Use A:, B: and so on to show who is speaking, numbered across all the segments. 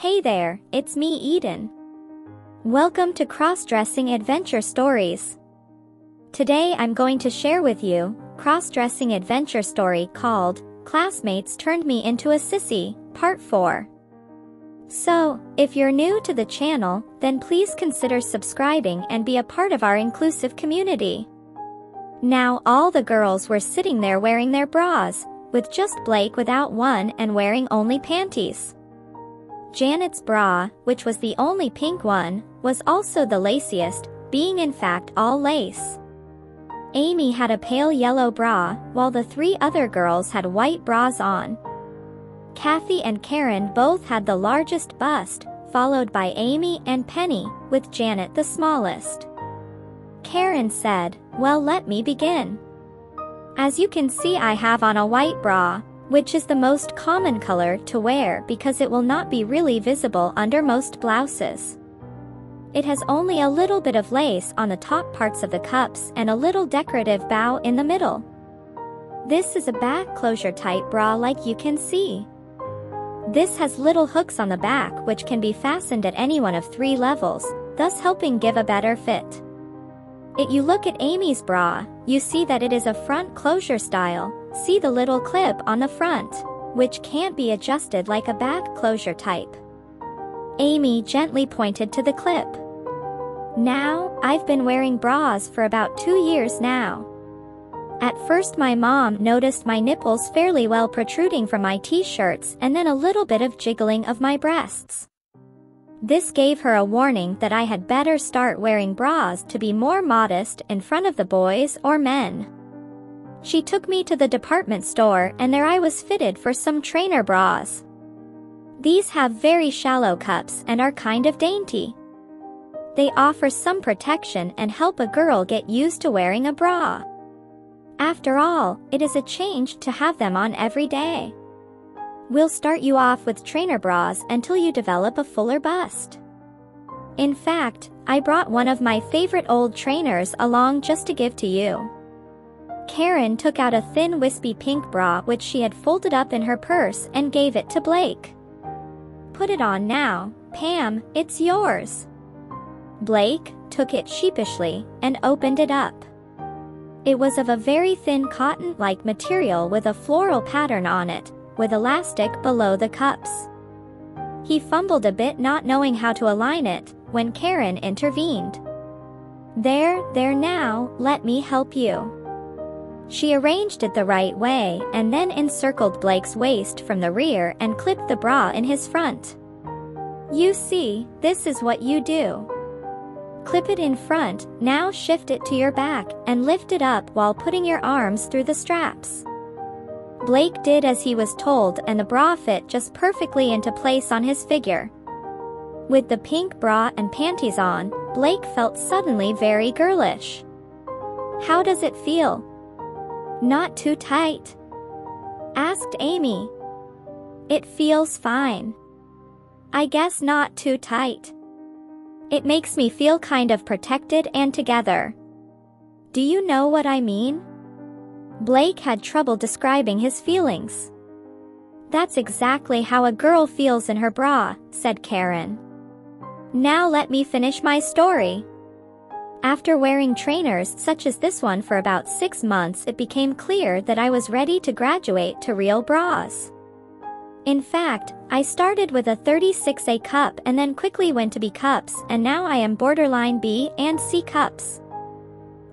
A: Hey there, it's me Eden. Welcome to Cross-Dressing Adventure Stories. Today I'm going to share with you cross-dressing adventure story called Classmates Turned Me Into a Sissy, Part 4. So, if you're new to the channel, then please consider subscribing and be a part of our inclusive community. Now all the girls were sitting there wearing their bras, with just Blake without one and wearing only panties. Janet's bra, which was the only pink one, was also the laciest, being in fact all lace. Amy had a pale yellow bra, while the three other girls had white bras on. Kathy and Karen both had the largest bust, followed by Amy and Penny, with Janet the smallest. Karen said, well let me begin. As you can see I have on a white bra, which is the most common color to wear because it will not be really visible under most blouses. It has only a little bit of lace on the top parts of the cups and a little decorative bow in the middle. This is a back closure type bra like you can see. This has little hooks on the back which can be fastened at any one of three levels, thus helping give a better fit. If you look at Amy's bra, you see that it is a front closure style, see the little clip on the front, which can't be adjusted like a back closure type. Amy gently pointed to the clip. Now, I've been wearing bras for about two years now. At first my mom noticed my nipples fairly well protruding from my t-shirts and then a little bit of jiggling of my breasts. This gave her a warning that I had better start wearing bras to be more modest in front of the boys or men. She took me to the department store and there I was fitted for some trainer bras. These have very shallow cups and are kind of dainty. They offer some protection and help a girl get used to wearing a bra. After all, it is a change to have them on every day. We'll start you off with trainer bras until you develop a fuller bust. In fact, I brought one of my favorite old trainers along just to give to you. Karen took out a thin wispy pink bra which she had folded up in her purse and gave it to Blake. Put it on now, Pam, it's yours. Blake took it sheepishly and opened it up. It was of a very thin cotton-like material with a floral pattern on it, with elastic below the cups. He fumbled a bit not knowing how to align it, when Karen intervened. There, there now, let me help you. She arranged it the right way and then encircled Blake's waist from the rear and clipped the bra in his front. You see, this is what you do. Clip it in front, now shift it to your back and lift it up while putting your arms through the straps. Blake did as he was told and the bra fit just perfectly into place on his figure. With the pink bra and panties on, Blake felt suddenly very girlish. How does it feel? Not too tight? Asked Amy. It feels fine. I guess not too tight. It makes me feel kind of protected and together. Do you know what I mean? Blake had trouble describing his feelings. That's exactly how a girl feels in her bra, said Karen. Now let me finish my story. After wearing trainers such as this one for about six months it became clear that I was ready to graduate to real bras. In fact, I started with a 36A cup and then quickly went to B cups and now I am borderline B and C cups.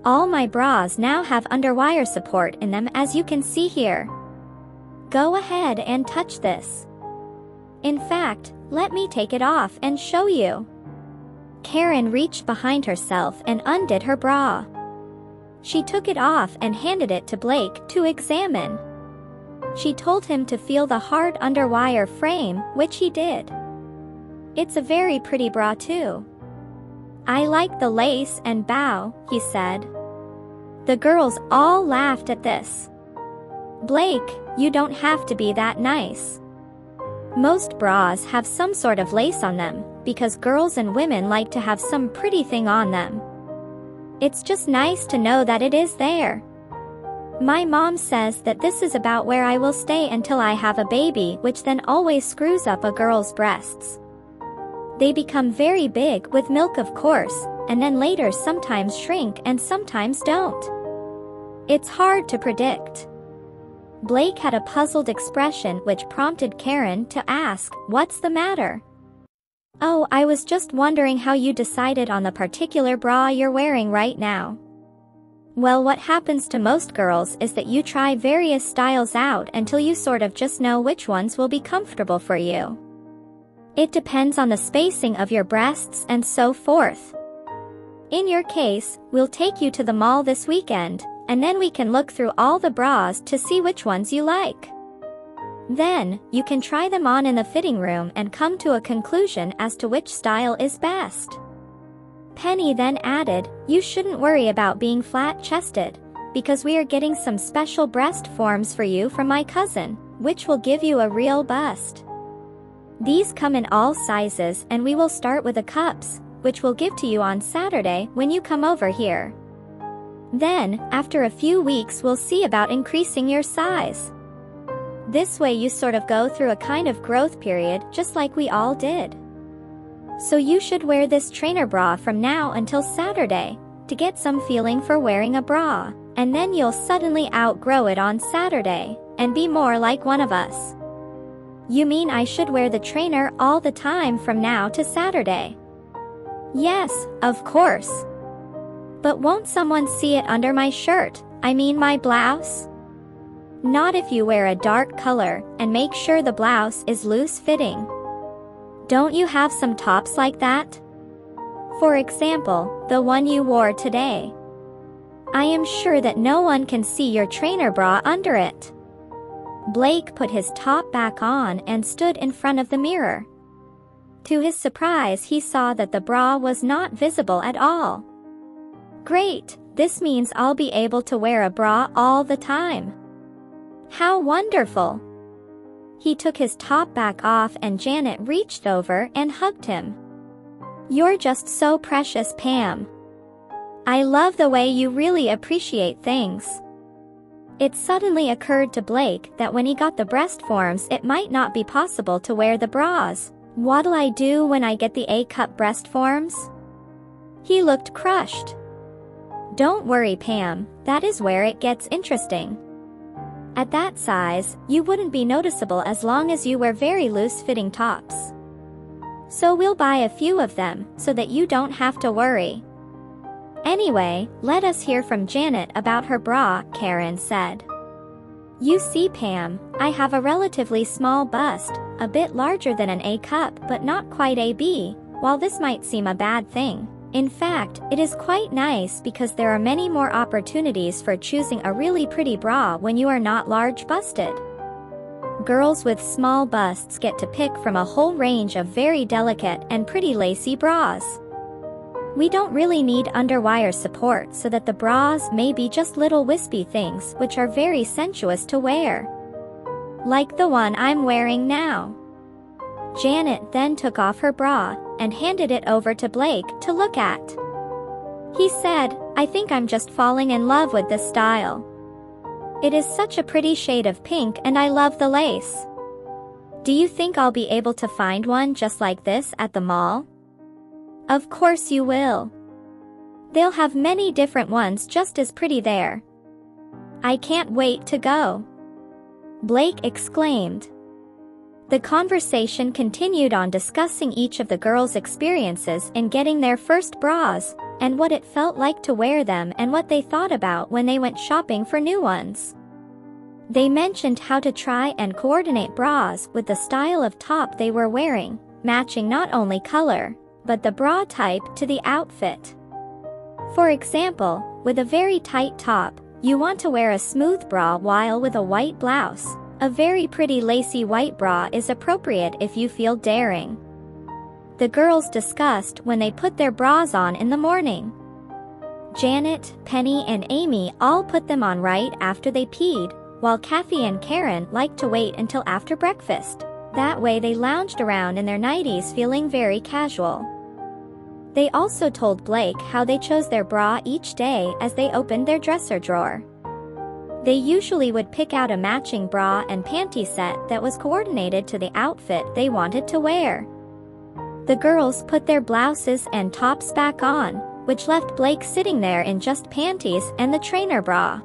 A: All my bras now have underwire support in them as you can see here. Go ahead and touch this. In fact, let me take it off and show you. Karen reached behind herself and undid her bra. She took it off and handed it to Blake to examine. She told him to feel the hard underwire frame, which he did. It's a very pretty bra too. I like the lace and bow, he said. The girls all laughed at this. Blake, you don't have to be that nice. Most bras have some sort of lace on them, because girls and women like to have some pretty thing on them. It's just nice to know that it is there. My mom says that this is about where I will stay until I have a baby which then always screws up a girl's breasts. They become very big with milk of course, and then later sometimes shrink and sometimes don't. It's hard to predict. Blake had a puzzled expression which prompted Karen to ask, What's the matter? Oh, I was just wondering how you decided on the particular bra you're wearing right now. Well, what happens to most girls is that you try various styles out until you sort of just know which ones will be comfortable for you. It depends on the spacing of your breasts and so forth. In your case, we'll take you to the mall this weekend, and then we can look through all the bras to see which ones you like. Then, you can try them on in the fitting room and come to a conclusion as to which style is best. Penny then added, You shouldn't worry about being flat-chested, because we are getting some special breast forms for you from my cousin, which will give you a real bust. These come in all sizes and we will start with the cups, which we'll give to you on Saturday when you come over here. Then, after a few weeks we'll see about increasing your size. This way you sort of go through a kind of growth period just like we all did. So you should wear this trainer bra from now until Saturday to get some feeling for wearing a bra, and then you'll suddenly outgrow it on Saturday and be more like one of us. You mean I should wear the trainer all the time from now to Saturday? Yes, of course. But won't someone see it under my shirt, I mean my blouse? Not if you wear a dark color and make sure the blouse is loose fitting. Don't you have some tops like that? For example, the one you wore today. I am sure that no one can see your trainer bra under it. Blake put his top back on and stood in front of the mirror. To his surprise he saw that the bra was not visible at all. Great, this means I'll be able to wear a bra all the time. How wonderful! He took his top back off and Janet reached over and hugged him. You're just so precious, Pam. I love the way you really appreciate things. It suddenly occurred to Blake that when he got the breast forms it might not be possible to wear the bras. What'll I do when I get the A-cup breast forms? He looked crushed. Don't worry Pam, that is where it gets interesting. At that size, you wouldn't be noticeable as long as you wear very loose-fitting tops. So we'll buy a few of them, so that you don't have to worry. Anyway, let us hear from Janet about her bra, Karen said. You see Pam, I have a relatively small bust, a bit larger than an A cup but not quite a B, while this might seem a bad thing. In fact, it is quite nice because there are many more opportunities for choosing a really pretty bra when you are not large busted. Girls with small busts get to pick from a whole range of very delicate and pretty lacy bras. We don't really need underwire support so that the bras may be just little wispy things which are very sensuous to wear. Like the one I'm wearing now. Janet then took off her bra and handed it over to Blake to look at. He said, I think I'm just falling in love with this style. It is such a pretty shade of pink and I love the lace. Do you think I'll be able to find one just like this at the mall? Of course you will. They'll have many different ones just as pretty there. I can't wait to go. Blake exclaimed. The conversation continued on discussing each of the girls' experiences in getting their first bras, and what it felt like to wear them and what they thought about when they went shopping for new ones. They mentioned how to try and coordinate bras with the style of top they were wearing, matching not only color, but the bra type to the outfit. For example, with a very tight top, you want to wear a smooth bra while with a white blouse, a very pretty lacy white bra is appropriate if you feel daring. The girls discussed when they put their bras on in the morning. Janet, Penny and Amy all put them on right after they peed, while Kathy and Karen liked to wait until after breakfast. That way they lounged around in their nighties feeling very casual. They also told Blake how they chose their bra each day as they opened their dresser drawer. They usually would pick out a matching bra and panty set that was coordinated to the outfit they wanted to wear. The girls put their blouses and tops back on, which left Blake sitting there in just panties and the trainer bra.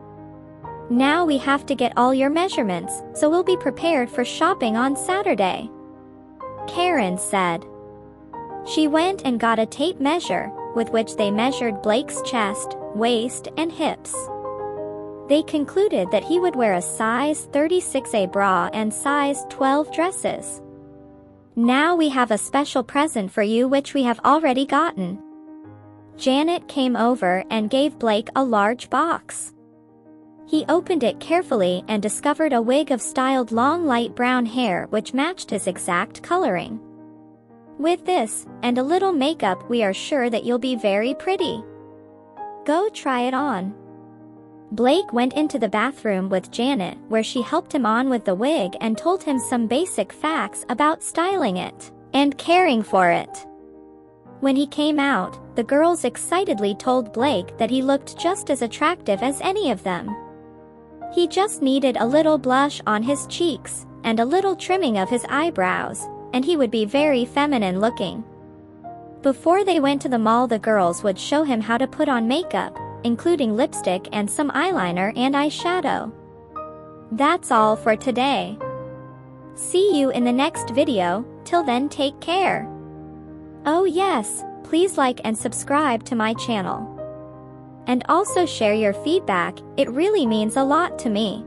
A: Now we have to get all your measurements, so we'll be prepared for shopping on Saturday. Karen said. She went and got a tape measure, with which they measured Blake's chest, waist, and hips. They concluded that he would wear a size 36A bra and size 12 dresses. Now we have a special present for you which we have already gotten. Janet came over and gave Blake a large box. He opened it carefully and discovered a wig of styled long light brown hair which matched his exact coloring. With this, and a little makeup we are sure that you'll be very pretty. Go try it on. Blake went into the bathroom with Janet where she helped him on with the wig and told him some basic facts about styling it and caring for it. When he came out, the girls excitedly told Blake that he looked just as attractive as any of them. He just needed a little blush on his cheeks and a little trimming of his eyebrows, and he would be very feminine looking. Before they went to the mall the girls would show him how to put on makeup, including lipstick and some eyeliner and eyeshadow. That's all for today. See you in the next video, till then take care. Oh yes, please like and subscribe to my channel. And also share your feedback, it really means a lot to me.